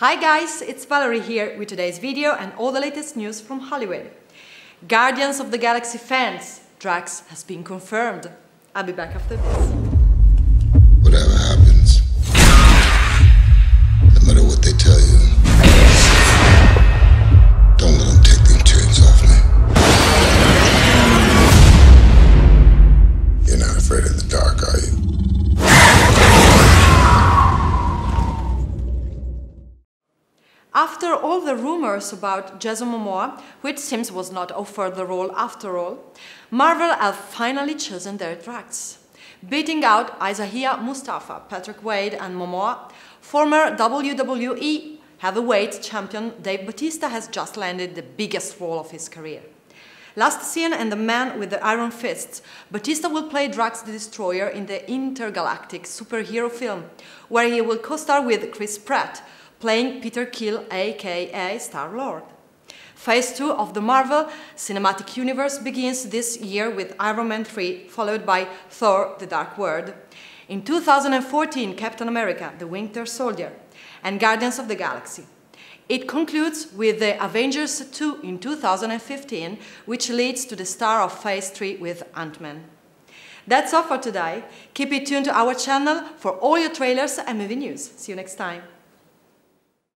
Hi guys, it's Valerie here with today's video and all the latest news from Hollywood. Guardians of the Galaxy fans, Drax has been confirmed. I'll be back after this. After all the rumors about Jason Momoa, which seems was not offered the role after all, Marvel have finally chosen their Drax. Beating out Isaiah Mustafa, Patrick Wade and Momoa, former WWE heavyweight champion Dave Bautista has just landed the biggest role of his career. Last seen in The Man with the Iron Fists, Batista will play Drax the Destroyer in the intergalactic superhero film, where he will co-star with Chris Pratt, playing Peter Quill, aka Star-Lord. Phase 2 of the Marvel Cinematic Universe begins this year with Iron Man 3, followed by Thor The Dark World. In 2014, Captain America The Winter Soldier, and Guardians of the Galaxy. It concludes with the Avengers 2 in 2015, which leads to the star of Phase 3 with Ant-Man. That's all for today. Keep it tuned to our channel for all your trailers and movie news. See you next time.